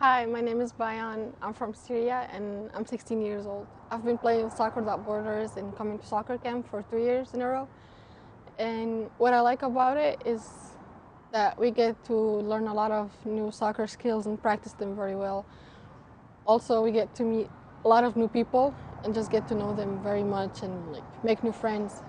Hi, my name is Bayan. I'm from Syria and I'm 16 years old. I've been playing Soccer Without Borders and coming to soccer camp for three years in a row. And what I like about it is that we get to learn a lot of new soccer skills and practice them very well. Also, we get to meet a lot of new people and just get to know them very much and like make new friends.